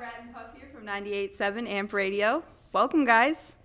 Rat and Puff here from 98.7 Amp Radio. Welcome, guys.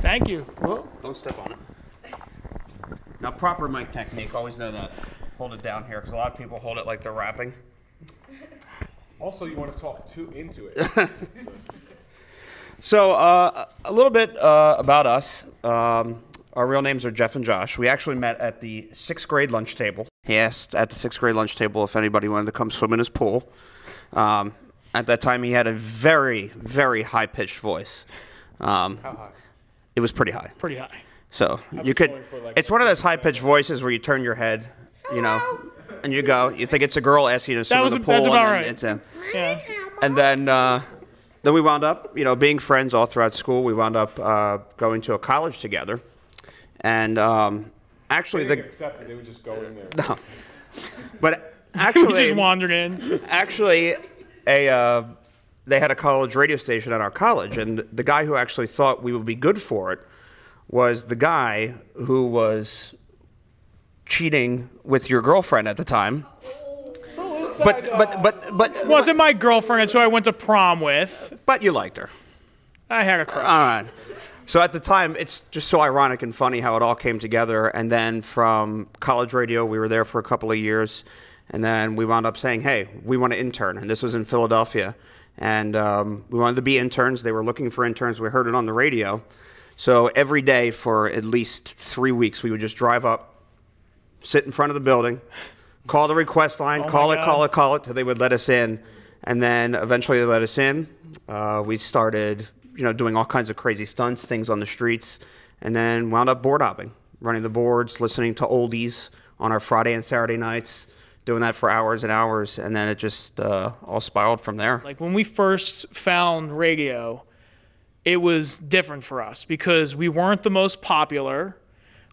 Thank you. Don't step on it. Now, proper mic technique, always know that. Hold it down here, because a lot of people hold it like they're rapping. Also, you want to talk too into it. So, uh, a little bit uh, about us. Um, our real names are Jeff and Josh. We actually met at the sixth grade lunch table. He asked at the sixth grade lunch table if anybody wanted to come swim in his pool. Um, at that time, he had a very, very high pitched voice. Um, How high? it was pretty high. Pretty high. So you could. Like it's one of those high pitched voices where you turn your head, you know, and you go. You think it's a girl asking you to swim was- in the pool, that's and about then right. it's him. Yeah. And then, uh, then we wound up, you know, being friends all throughout school. We wound up uh, going to a college together, and um, actually, They didn't the accept it. They would just go in there. but actually, just wandered in. actually, a uh, they had a college radio station at our college, and the guy who actually thought we would be good for it was the guy who was cheating with your girlfriend at the time. But but but but Wasn't my girlfriend. It's who I went to prom with. but you liked her. I had a crush. All right. So at the time, it's just so ironic and funny how it all came together. And then from college radio, we were there for a couple of years. And then we wound up saying, hey, we want to intern. And this was in Philadelphia. And um, we wanted to be interns. They were looking for interns. We heard it on the radio. So every day for at least three weeks, we would just drive up, sit in front of the building, call the request line, Oh call it, God. call it, call it, till they would let us in. And then eventually they let us in. Uh, we started, you know, doing all kinds of crazy stunts, things on the streets, and then wound up board opping, running the boards, listening to oldies on our Friday and Saturday nights, doing that for hours and hours, and then it just uh, all spiraled from there. Like when we first found radio, it was different for us because we weren't the most popular.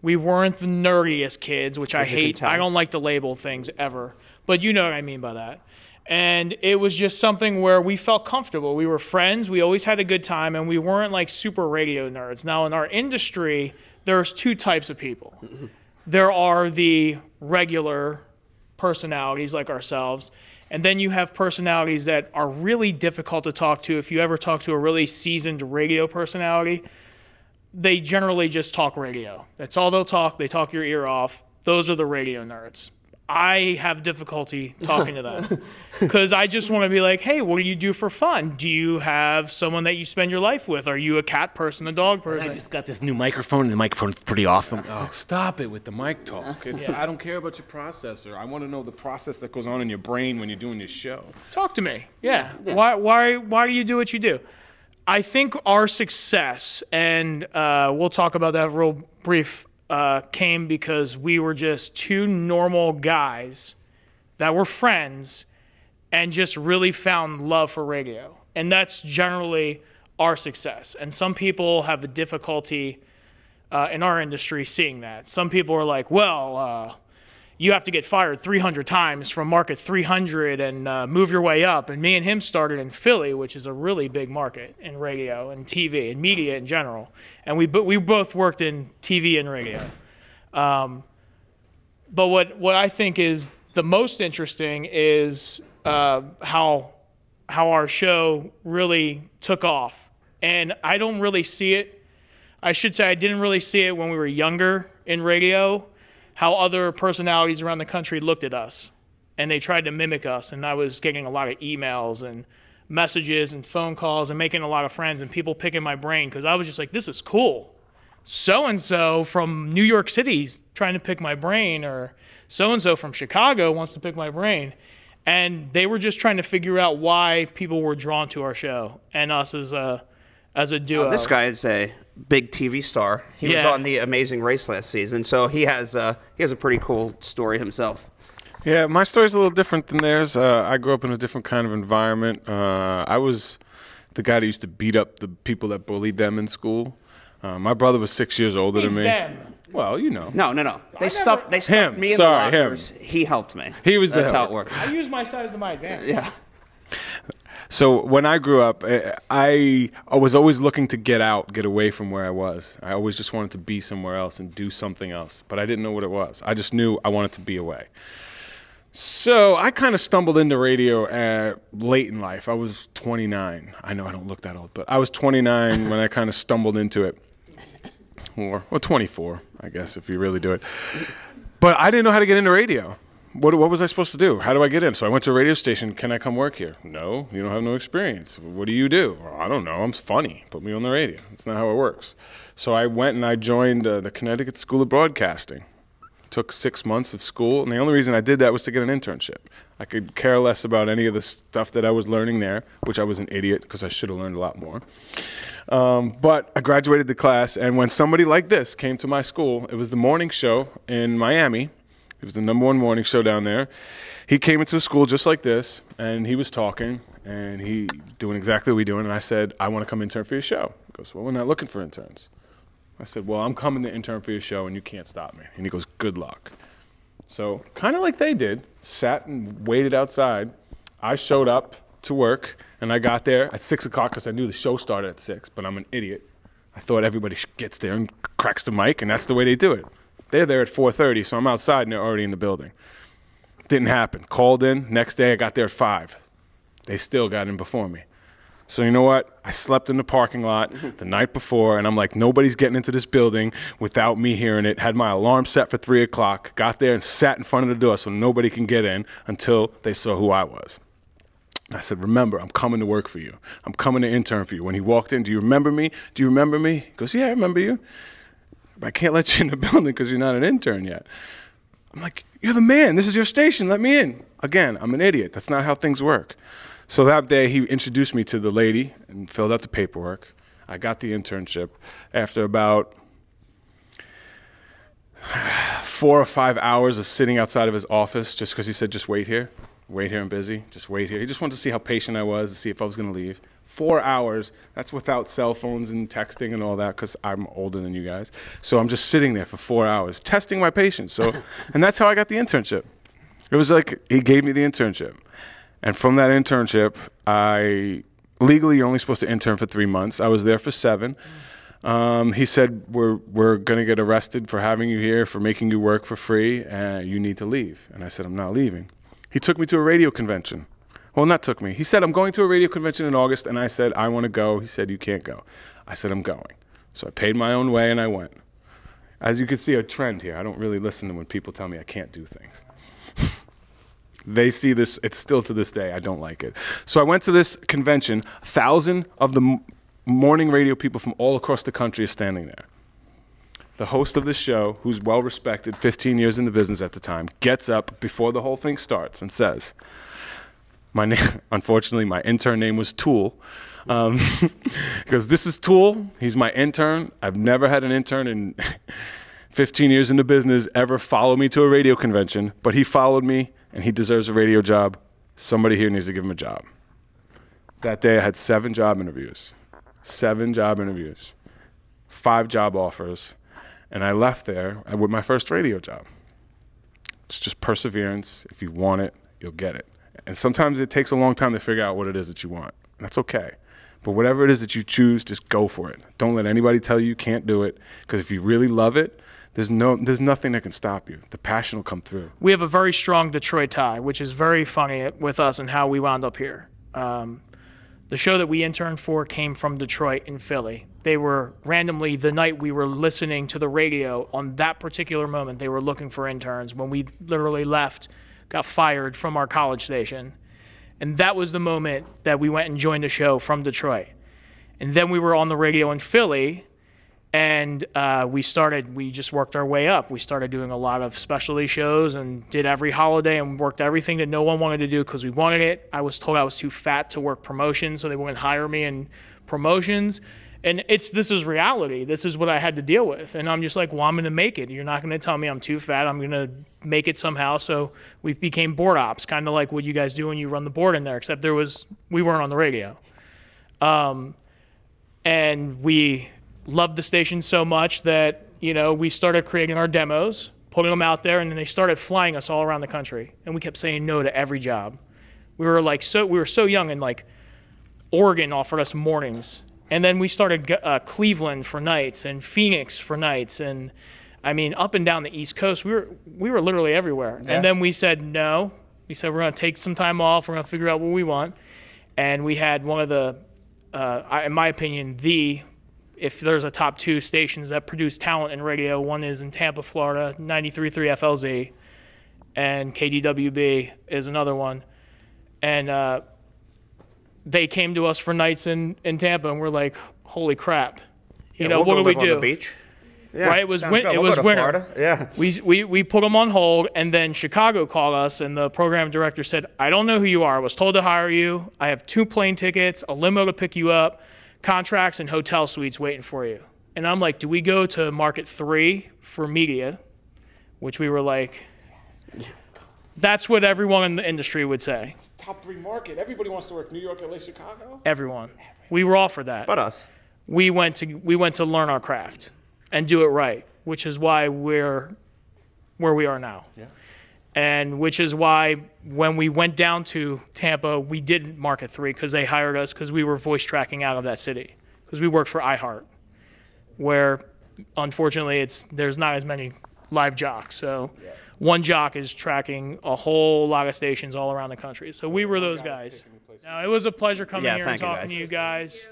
We weren't the nerdiest kids, which I As can hate. I don't like to label things ever, but you know what I mean by that. And it was just something where we felt comfortable. We were friends. We always had a good time, and we weren't like super radio nerds. Now, in our industry, there's two types of people. There are the regular personalities like ourselves. And then you have personalities that are really difficult to talk to. If you ever talk to a really seasoned radio personality, they generally just talk radio. That's all they'll talk. They talk your ear off. Those are the radio nerds. I have difficulty talking to them because I just want to be like, hey, what do you do for fun? Do you have someone that you spend your life with? Are you a cat person, a dog person? I just got this new microphone, and the microphone's pretty awesome. Oh, stop it with the mic talk. It's, I don't care about your processor. I want to know the process that goes on in your brain when you're doing your show. Talk to me. Yeah. Why why why do you do what you do? I think our success, and uh, we'll talk about that real brief, uh, came because we were just two normal guys that were friends and just really found love for radio. And that's generally our success. And some people have a difficulty uh, in our industry seeing that. Some people are like, well, uh, you have to get fired 300 times from market 300 and uh, move your way up. And me and him started in Philly, which is a really big market in radio and TV and media in general. And we, we both worked in TV and radio. Um, but what, what I think is the most interesting is uh, how, how our show really took off. And I don't really see it I should say I didn't really see it when we were younger in radio, how other personalities around the country looked at us and they tried to mimic us. And I was getting a lot of emails and messages and phone calls and making a lot of friends and people picking my brain because I was just like, this is cool. So and so from New York City's trying to pick my brain, or so and so from Chicago wants to pick my brain. And they were just trying to figure out why people were drawn to our show and us as a as a duo. This guy is a big TV star. He was on the Amazing Race last season, so he has uh, he has a pretty cool story himself. Yeah, my story's a little different than theirs. Uh, I grew up in a different kind of environment. Uh, I was the guy that used to beat up the people that bullied them in school. Uh, my brother was six years older than me. them. Well, you know. No, no, no. They stuffed they stuffed Him. me in Sorry, the him. He helped me. He was the That's how it worked. I used my size to my advantage. Yeah. So when I grew up, eh, I, I was always looking to get out, get away from where I was. I always just wanted to be somewhere else and do something else, but I didn't know what it was. I just knew I wanted to be away. So I kind of stumbled into radio uh, late in life. I was 29. I know I don't look that old, but I was 29 when I kind of stumbled into it. Or, well, 24, I guess, if you really do it. But I didn't know how to get into radio. What, what was I supposed to do? How do I get in? So I went to a radio station. Can I come work here? No, you don't have no experience. What do you do? Well, I don't know. I'm funny. Put me on the radio. That's not how it works. So I went and I joined uh, the Connecticut School of Broadcasting took six months of school, and the only reason I did that was to get an internship. I could care less about any of the stuff that I was learning there, which I was an idiot because I should have learned a lot more. Um, but I graduated the class, and when somebody like this came to my school, it was the morning show in Miami. It was the number one morning show down there. He came into the school just like this, and he was talking, and he doing exactly what we doing. And I said, I want to come intern for your show. He goes, Well, we're not looking for interns. I said, Well, I'm coming to intern for your show and you can't stop me. And he goes, Good luck. So, kind of like they did, sat and waited outside. I showed up to work and I got there at 6 o'clock because I knew the show started at 6, but I'm an idiot. I thought everybody gets there and cracks the mic, and that's the way they do it. They're there at 4:30, so I'm outside and they're already in the building. Didn't happen. Called in. Next day, I got there at five. They still got in before me. So you know what? I slept in the parking lot the night before, and I'm like, nobody's getting into this building without me hearing it. Had my alarm set for three o'clock. Got there and sat in front of the door so nobody can get in until they saw who I was. I said, Remember, I'm coming to work for you. I'm coming to intern for you. When he walked in, Do you remember me? Do you remember me? He goes, Yeah, I remember you. But I can't let you in the building because you're not an intern yet. I'm like, You're the man. This is your station. Let me in. Again, I'm an idiot. That's not how things work. So that day, he introduced me to the lady and filled out the paperwork. I got the internship. After about four or five hours of sitting outside of his office, just because he said, just wait here, wait here, I'm busy, just wait here. He just wanted to see how patient I was, to see if I was going to leave. Four hours, that's without cell phones and texting and all that, because I'm older than you guys. So I'm just sitting there for four hours, testing my patience. So, and that's how I got the internship. It was like he gave me the internship. And from that internship, I legally you're only supposed to intern for three months. I was there for seven. Um, he said, "We're we're gonna get arrested for having you here, for making you work for free, and you need to leave." And I said, "I'm not leaving." He took me to a radio convention. Well, not took me. He said, "I'm going to a radio convention in August," and I said, "I want to go." He said, "You can't go." I said, "I'm going." So I paid my own way and I went. As you can see, a trend here. I don't really listen to when people tell me I can't do things. They see this, it's still to this day, I don't like it. So I went to this convention, a thousand of the morning radio people from all across the country are standing there. The host of the show, who's well respected, 15 years in the business at the time, gets up before the whole thing starts and says, my name, unfortunately, my intern name was Tool. Um, because this is Tool. He's my intern. I've never had an intern in 15 years in the business ever follow me to a radio convention, but he followed me and he deserves a radio job. Somebody here needs to give him a job. That day, I had seven job interviews, seven job interviews, five job offers, and I left there with my first radio job. It's just perseverance. If you want it, you'll get it. And sometimes it takes a long time to figure out what it is that you want. That's okay. But whatever it is that you choose, just go for it. Don't let anybody tell you you can't do it. Because if you really love it, there's no there's nothing that can stop you. The passion will come through. We have a very strong Detroit tie, which is very funny with us and how we wound up here. Um, the show that we interned for came from Detroit and Philly. They were randomly the night we were listening to the radio on that particular moment. They were looking for interns when we literally left, got fired from our college station, and that was the moment that we went and joined a show from Detroit. And then we were on the radio in Philly and uh, we started we just worked our way up. We started doing a lot of specialty shows and did every holiday and worked everything that no one wanted to do because we wanted it. I was told i was too fat to work promotions so they wouldn't hire me in promotions. And it's this is reality. This is what i had to deal with. And i'm just like well i'm going to make it. You're not going to tell me i'm too fat. I'm going to make it somehow. So we became board ops kind of like what you guys do when you run the board in there except there was we weren't on the radio. Um, and we loved the station so much that you know we started creating our demos, putting them out there, and then they started flying us all around the country. And we kept saying no to every job. We were like so we were so young and like Oregon offered us mornings, and then we started uh, Cleveland for nights and Phoenix for nights, and I mean up and down the East Coast. We were we were literally everywhere. And then we said no. We said we're going to take some time off. We're going to figure out what we want, and we had one of the, uh, I- in my opinion, the if there's a top two stations that produce talent in radio, one is in Tampa, Florida, 93.3 FLZ, and KDWB is another one. And uh, they came to us for nights in, in Tampa, and we're like, holy crap. You know, We'll what do we do? the beach. Yeah, Right, it was win- We'll was winter. Florida. Yeah. We, we, we put them on hold, and then Chicago called us, and the program director said, I don't know who you are. I was told to hire you. I have two plane tickets, a limo to pick you up, contracts, and hotel suites waiting for you. And I'm like, do we go to market three for media? Which we were like, that's what everyone in the industry would say. Top three market. Everybody wants to work New York, LA, Chicago. Everyone. We were offered that. But us. we went to we went to learn our craft and do it right, which is why we're where we are now. Yeah. And which is why when we went down to Tampa, we didn't market three because they hired us because we were voice tracking out of that city because we worked for iHeart, where unfortunately it's there's not as many live jocks. So one jock is tracking a whole lot of stations all around the country. So we were those guys. Now it was a pleasure coming Yeah, here and you, talking guys. to you guys.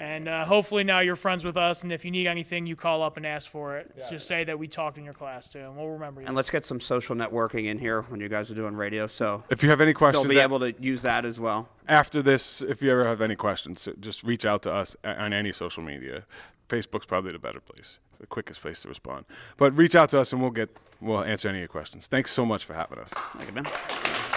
And uh, hopefully now you're friends with us, and if you need anything, you call up and ask for it. Just say that we talked in your class too, and we'll remember you. And let's get some social networking in here when you guys are doing radio. So If you have any questions, they'll be able to use that as well. after this, if you ever have any questions, just reach out to us on any social media. Facebook's probably the better place, the quickest place to respond. But reach out to us, and we'll get we'll answer any of your questions. Thanks so much for having us. Thank you, man.